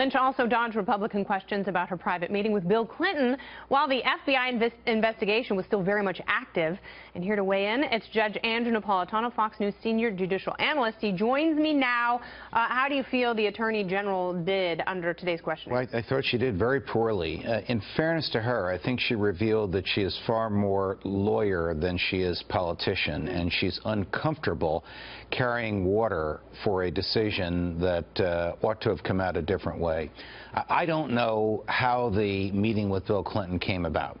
Lynch also dodged Republican questions about her private meeting with Bill Clinton while the FBI inves investigation was still very much active. And here to weigh in, it's Judge Andrew Napolitano, Fox News senior judicial analyst. He joins me now. Uh, how do you feel the Attorney General did under today's question? Well, I, I, thought she did very poorly. Uh, in fairness to her, I think she revealed that she is far more lawyer than she is politician, and she's uncomfortable carrying water for a decision that uh, ought to have come out a different way way. I don't know how the meeting with Bill Clinton came about.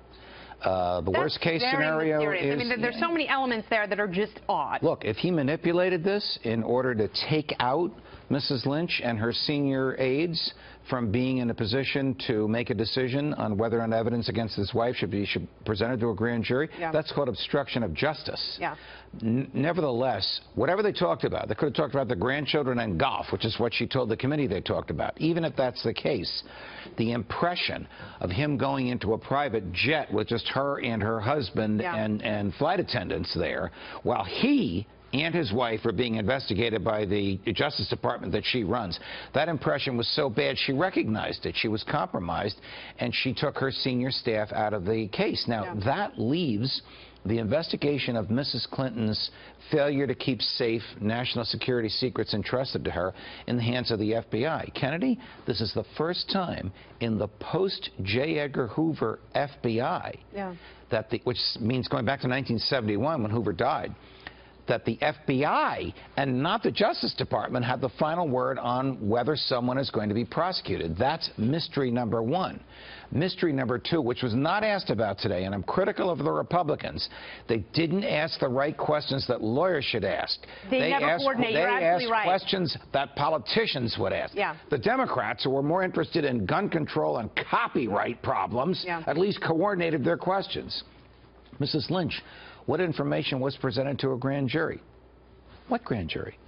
Uh, the That's worst case scenario mysterious. is. I mean, there's so many elements there that are just odd. Look, if he manipulated this in order to take out Mrs. Lynch and her senior aides from being in a position to make a decision on whether an evidence against his wife should be should presented to a grand jury, yeah. that's called obstruction of justice. Yeah. N nevertheless, whatever they talked about, they could have talked about the grandchildren and golf, which is what she told the committee they talked about. Even if that's the case, the impression of him going into a private jet with just her and her husband yeah. and, and flight attendants there, while he and his wife are being investigated by the Justice Department that she runs. That impression was so bad she recognized it. She was compromised, and she took her senior staff out of the case. Now, yeah. that leaves the investigation of Mrs. Clinton's failure to keep safe national security secrets entrusted to her in the hands of the FBI. Kennedy, this is the first time in the post-J. Edgar Hoover FBI, yeah. that the, which means going back to 1971 when Hoover died, that the FBI and not the Justice Department have the final word on whether someone is going to be prosecuted. That's mystery number one. Mystery number two, which was not asked about today, and I'm critical of the Republicans, they didn't ask the right questions that lawyers should ask. They, they never asked, coordinate. They You're asked right. questions that politicians would ask. Yeah. The Democrats, who were more interested in gun control and copyright problems, yeah. at least coordinated their questions. Mrs. Lynch, what information was presented to a grand jury? What grand jury?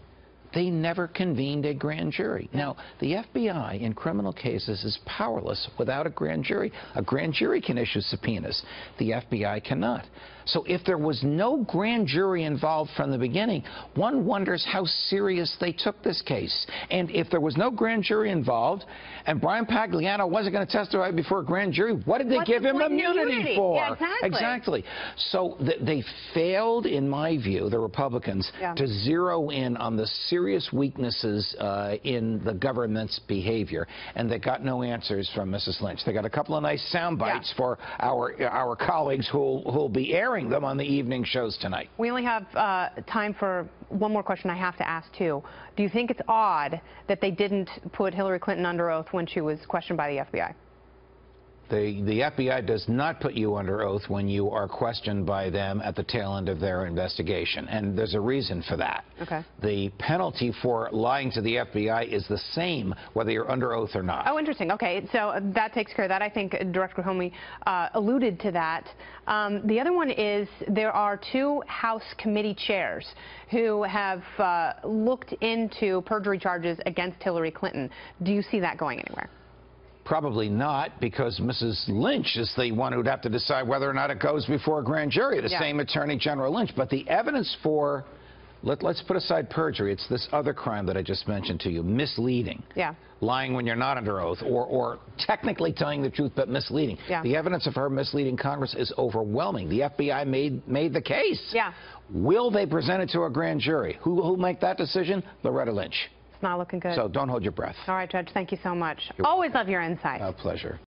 They never convened a grand jury. Now, the FBI in criminal cases is powerless without a grand jury. A grand jury can issue subpoenas. The FBI cannot. So if there was no grand jury involved from the beginning, one wonders how serious they took this case. And if there was no grand jury involved and Bryan Pagliano wasn't going to testify before a grand jury, what did they What's give the him immunity, immunity, for? Yeah, exactly. exactly. So th they failed, in my view, the Republicans, yeah. to zero in on the serious serious weaknesses uh, in the government's behavior, and they got no answers from Mrs. Lynch. They got a couple of nice sound bites yeah. for our our colleagues who'll who'll be airing them on the evening shows tonight. We only have uh, time for one more question. I have to ask too. Do you think it's odd that they didn't put Hillary Clinton under oath when she was questioned by the FBI? The, the FBI does not put you under oath when you are questioned by them at the tail end of their investigation, and there's a reason for that. Okay. The penalty for lying to the FBI is the same whether you're under oath or not. Oh, interesting. Okay, so that takes care of that. I think Director Comey uh, alluded to that. Um, the other one is there are two House committee chairs who have uh, looked into perjury charges against Hillary Clinton. Do you see that going anywhere? Probably not, because Mrs. Lynch is the one who'd have to decide whether or not it goes before a grand jury, the yeah. same Attorney General Lynch. But the evidence for, let, us put aside perjury, it's this other crime that I just mentioned to you, misleading. Yeah. Lying when you're not under oath, or, or technically telling the truth but misleading. Yeah. The evidence of her misleading Congress is overwhelming. The FBI made, made the case. Yeah. Will they present it to a grand jury? Who will make that decision? Loretta Lynch not looking good. So don't hold your breath. All right, Judge, thank you so much. You're Always welcome. love your insight. A pleasure.